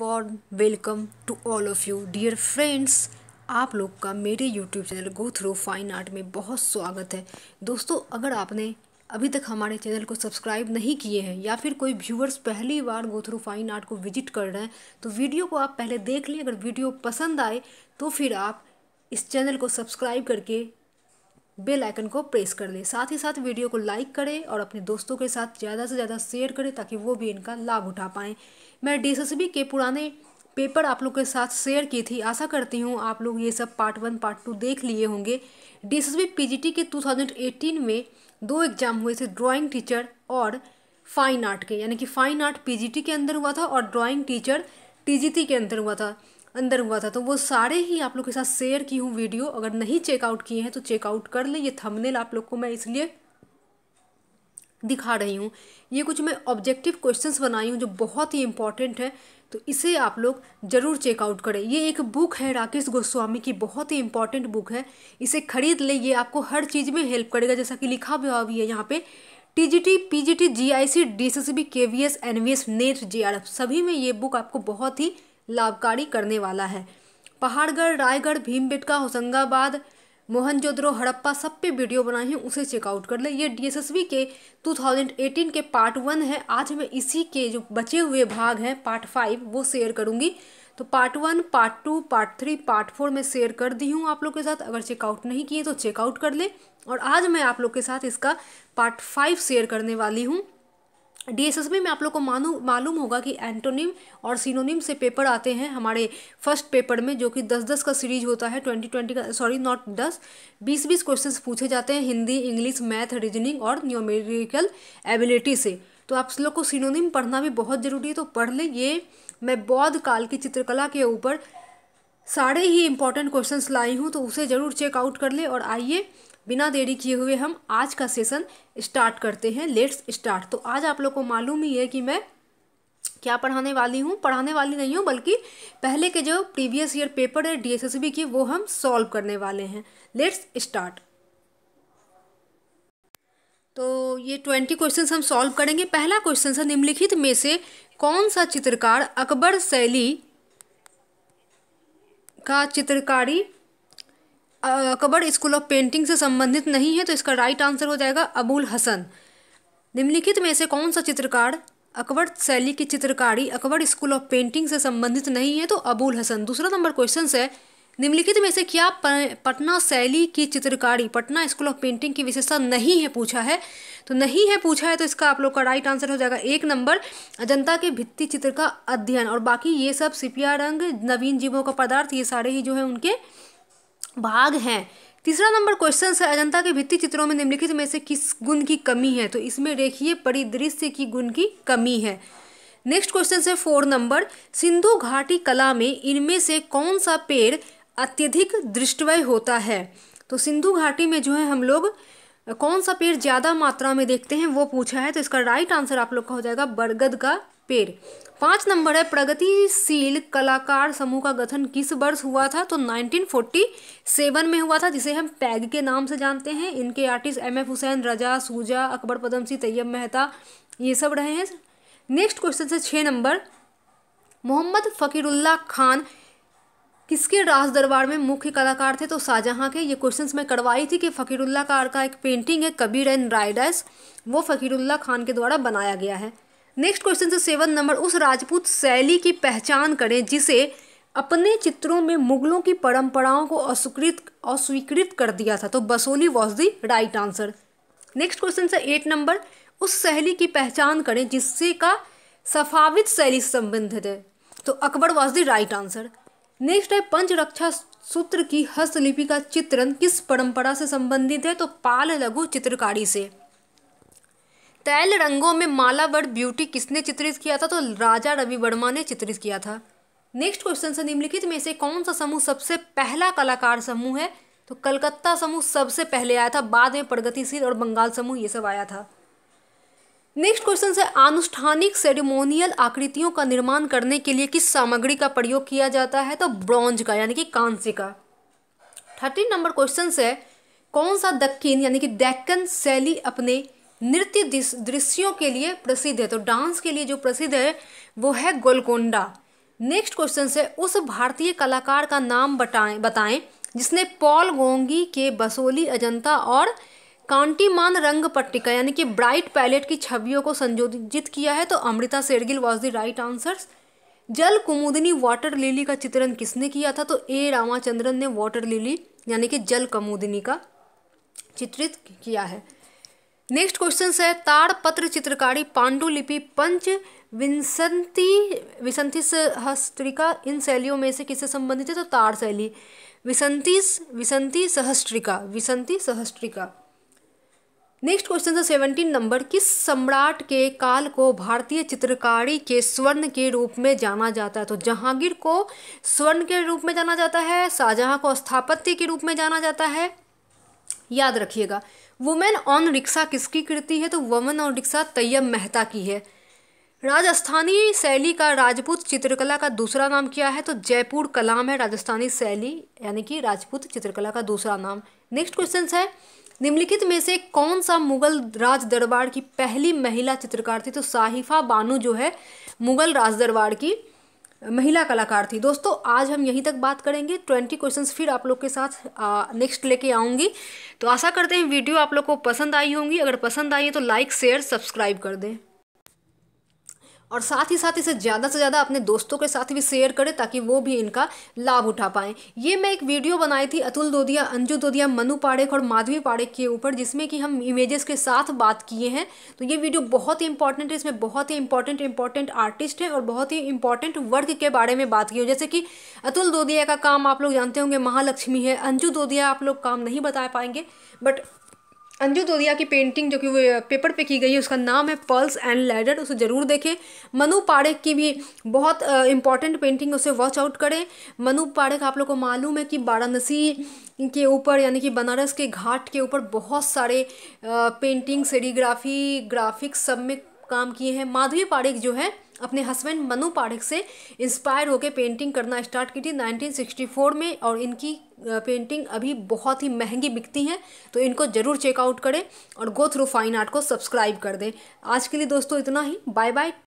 Warm welcome to all of you dear friends आप लोग का मेरे YouTube channel go through fine art में बहुत स्वागत है। दोस्तों, अगर आपने अभी तक हमारे चैनल को सब्सक्राइब नहीं किए हैं या फिर कोई व्यूअर्स पहली बार गो थ्रू फाइन आर्ट को विज़िट कर रहे हैं तो वीडियो को आप पहले देख लें। अगर वीडियो पसंद आए तो फिर आप इस चैनल को सब्सक्राइब करके बेल आइकन को प्रेस कर दें साथ ही साथ वीडियो को लाइक करें और अपने दोस्तों के साथ ज़्यादा से ज़्यादा शेयर करें ताकि वो भी इनका लाभ उठा पाएँ। मैं डी के पुराने पेपर आप लोग के साथ शेयर की थी। आशा करती हूँ आप लोग ये सब पार्ट वन, पार्ट टू देख लिए होंगे। डी एस के 2018 में दो एग्ज़ाम हुए थे, ड्राइंग टीचर और फाइन आर्ट के। यानी कि फाइन आर्ट पीजीटी के अंदर हुआ था और ड्राइंग टीचर टीजीटी के अंदर हुआ था। अंदर हुआ था। तो वो सारे ही आप लोग के साथ शेयर की हूँ वीडियो अगर नहीं चेकआउट किए हैं तो चेकआउट कर लें। ये थंबनेल आप लोग को मैं इसलिए दिखा रही हूँ। ये कुछ मैं ऑब्जेक्टिव क्वेश्चंस बनाई हूँ जो बहुत ही इंपॉर्टेंट है। तो इसे आप लोग ज़रूर चेकआउट करें। ये एक बुक है राकेश गोस्वामी की, बहुत ही इंपॉर्टेंट बुक है। इसे खरीद ले। ये आपको हर चीज़ में हेल्प करेगा। जैसा कि लिखा हुआ भी है यहाँ पे। K V S N V S NET J R F सभी में ये बुक आपको बहुत ही लाभकारी करने वाला है। पहाड़गढ़, रायगढ़, भीमबेटका, होशंगाबाद, मोहनजोदड़ो, हड़प्पा, सब पे वीडियो बनाई हूँ, उसे चेकआउट कर ले। ये डीएसएसबी के 2018 के पार्ट वन है। आज मैं इसी के जो बचे हुए भाग हैं पार्ट फाइव वो शेयर करूँगी। तो part one part two part three part four मैं शेयर कर दी हूँ आप लोग के साथ। अगर चेकआउट नहीं किए तो चेकआउट कर ले। और आज मैं आप लोग के साथ इसका पार्ट फाइव शेयर करने वाली हूँ। डीएसएसबी में आप लोग को मालूम मालूम होगा कि एंटोनिम और सिनोनिम से पेपर आते हैं हमारे फ़र्स्ट पेपर में, जो कि दस दस का सीरीज़ होता है ट्वेंटी ट्वेंटी का सॉरी नॉट दस बीस बीस क्वेश्चंस पूछे जाते हैं हिंदी इंग्लिश मैथ रीजनिंग और न्यूमेरिकल एबिलिटी से। तो आप लोग को सिनोनिम पढ़ना भी बहुत ज़रूरी है तो पढ़ लें। ये मैं बौद्ध काल की चित्रकला के ऊपर सारे ही इंपॉर्टेंट क्वेश्चंस लाई हूँ तो उसे ज़रूर चेकआउट कर ले और आइए, बिना देरी किए हुए हम आज का सेशन स्टार्ट करते हैं। लेट्स स्टार्ट तो आज आप लोग को मालूम ही है कि मैं क्या पढ़ाने वाली हूँ। पढ़ाने वाली नहीं हूँ, बल्कि पहले के जो प्रीवियस ईयर पेपर है डीएसएसबी के, वो हम सॉल्व करने वाले हैं। लेट्स स्टार्ट तो ये ट्वेंटी क्वेश्चन हम सॉल्व करेंगे। पहला क्वेश्चन है निम्नलिखित में से कौन सा चित्रकार अकबर शैली का चित्रकारी अकबर स्कूल ऑफ़ पेंटिंग से संबंधित नहीं है तो इसका राइट आंसर हो जाएगा अबुल हसन। निम्नलिखित में से कौन सा चित्रकार, अकबर शैली की चित्रकारी, अकबर स्कूल ऑफ़ पेंटिंग से संबंधित नहीं है तो अबुल हसन। दूसरा नंबर क्वेश्चन है निम्नलिखित में से क्या पटना शैली की चित्रकारी, पटना स्कूल ऑफ़ पेंटिंग की विशेषता नहीं है पूछा है? तो नहीं है पूछा है तो इसका आप लोग का राइट आंसर हो जाएगा एक नंबर अजंता के भित्ति चित्र का अध्ययन। और बाकी ये सब सिपिया रंग, नवीन जीवों का पदार्थ, ये सारे ही जो है उनके भाग हैं। तीसरा नंबर क्वेश्चन है, अजंता के भित्ति चित्रों में निम्नलिखित में से किस गुण की कमी है? तो इसमें रेखीय परिदृश्य की गुण की कमी है। नेक्स्ट क्वेश्चन है फोर नंबर, सिंधु घाटी कला में इनमें से कौन सा पेड़ अत्यधिक दृष्टवय होता है। तो सिंधु घाटी में जो है हम लोग, कौन सा पेड़ ज़्यादा मात्रा में देखते हैं वो पूछा है तो इसका राइट आंसर आप लोग का हो जाएगा बरगद का पेड़। पाँच नंबर है, प्रगतिशील कलाकार समूह का गठन किस वर्ष हुआ था? तो 1947 में हुआ था, जिसे हम पैग के नाम से जानते हैं। इनके artist M F Husain, Raza, Souza, Akbar Padam Singh Tayyab Mehta, ये सब रहे हैं। नेक्स्ट क्वेश्चन से छः नंबर, मोहम्मद फ़कीरुल्ला खान किसके राज दरबार में मुख्य कलाकार थे? तो शाहजहाँ के। ये क्वेश्चन मैं करवाई थी कि फ़कीरुल्ला कार का एक पेंटिंग है, कबीर एंड राइडर्स। वो फ़कीरुल्ला खान के द्वारा बनाया गया है। नेक्स्ट क्वेश्चन से सेवन नंबर उस राजपूत शैली की पहचान करें, जिसे अपने चित्रों में मुगलों की परंपराओं को अस्वीकृत अस्वीकृत कर दिया था। तो Basohli was the right answer next question से एट नंबर उस शैली की पहचान करें, जिससे का सफावित शैली से संबंधित है। तो Akbar was the right answer next है पंच रक्षा सूत्र की हस्तलिपि का चित्रण किस परंपरा से संबंधित है? तो पाल लघु चित्रकारी से। तैल रंगों में मालावर ब्यूटी किसने चित्रित किया था? तो राजा रवि वर्मा ने चित्रित किया था। नेक्स्ट क्वेश्चन से निम्नलिखित में से कौन सा समूह सबसे पहला कलाकार समूह है? तो कलकत्ता समूह सबसे पहले आया था, बाद में प्रगतिशील और बंगाल समूह ये सब आया था। नेक्स्ट क्वेश्चन से अनुष्ठानिक सेरेमोनियल आकृतियों का निर्माण करने के लिए किस सामग्री का प्रयोग किया जाता है? तो ब्रॉन्ज का, यानी कि कांस्य का। थर्टीन नंबर क्वेश्चन है, कौन सा दक्षिण, यानी कि डेक्कन शैली अपने नृत्य दृश्यों के लिए प्रसिद्ध है? तो डांस के लिए जो प्रसिद्ध है, वो है गोलकोंडा। नेक्स्ट क्वेश्चन है, उस भारतीय कलाकार का नाम बताएँ बताएँ, जिसने पॉल गोंगी के बसोली अजंता और कांटीमान रंग पट्टिका, यानी कि ब्राइट पैलेट की छवियों को संयोजित किया है तो Amrita Shergil was the right answer जल कुमुदनी वाटर लिली का चित्रण किसने किया था? तो ए रामाचंद्रन ने वाटर लिली यानी कि जल कुमुदनी का चित्रित किया है। नेक्स्ट क्वेश्चन है, ताड़पत्र चित्रकारी पांडुलिपि पंच विंसंती विसंती सहस्त्रिका, इन शैलियों में से किससे संबंधित है? तो ताड़ शैली। विसंती विसंती सहस्त्रिका विसंती सहस्त्रिका। नेक्स्ट क्वेश्चन है सेवनटीन नंबर किस सम्राट के काल को भारतीय चित्रकारी के स्वर्ण के रूप में जाना जाता है? तो जहांगीर को स्वर्ण के रूप में जाना जाता है, शाहजहां को स्थापत्य के रूप में जाना जाता है। याद रखिएगा वुमेन ऑन रिक्शा किसकी कृति है? तो women on rickshaw Tyeb Mehta की है। राजस्थानी शैली का राजपूत चित्रकला का दूसरा नाम क्या है? तो जयपुर कलाम है राजस्थानी शैली, यानी कि राजपूत चित्रकला का दूसरा नाम। नेक्स्ट क्वेश्चन है। निम्नलिखित में से कौन सा मुगल राज दरबार की पहली महिला चित्रकार थी? तो साहिफा बानू जो है, मुगल राज दरबार की महिला कलाकार थी। दोस्तों, आज हम यहीं तक बात करेंगे। ट्वेंटी क्वेश्चंस फिर आप लोग के साथ नेक्स्ट लेके आऊँगी। तो आशा करते हैं वीडियो आप लोग को पसंद आई होंगी। अगर पसंद आई है तो लाइक, शेयर, सब्सक्राइब कर दें। और साथ ही साथ इसे ज़्यादा से ज़्यादा अपने दोस्तों के साथ भी शेयर करें ताकि वो भी इनका लाभ उठा पाएँ। ये मैं एक वीडियो बनाई थी अतुल दोदिया, अंजू दोदिया, मनु पाड़ेक और माधवी पाड़ेक के ऊपर, जिसमें कि हम इमेजेस के साथ बात किए हैं। तो ये वीडियो बहुत ही इंपॉर्टेंट है, इसमें बहुत ही इंपॉर्टेंट इंपॉर्टेंट आर्टिस्ट है और बहुत ही इंपॉर्टेंट वर्क के बारे में बात की हो। जैसे कि अतुल दोदिया का काम आप लोग जानते होंगे, महालक्ष्मी है। अंजू दोदिया आप लोग काम नहीं बता पाएँगे बट अंजू दोदिया की पेंटिंग जो कि पेपर पे की गई है, उसका नाम है पर्ल्स एंड लैडर उसे ज़रूर देखें। मनु पाड़ेक की भी बहुत इंपॉर्टेंट पेंटिंग उसे वॉच आउट करें। मनु पाड़ेक, आप लोग को मालूम है कि वाराणसी के ऊपर, यानी कि बनारस के घाट के ऊपर बहुत सारे पेंटिंग सेरीग्राफी ग्राफिक्स सब में काम किए हैं। माधवी पाड़ेक जो है अपने हस्बैंड मनु पाठक से इंस्पायर होकर पेंटिंग करना स्टार्ट की थी 1964 में और इनकी पेंटिंग अभी बहुत ही महँगी बिकती हैं तो इनको ज़रूर चेकआउट करें और गो थ्रू फाइन आर्ट को सब्सक्राइब कर दें। आज के लिए दोस्तों इतना ही। Bye bye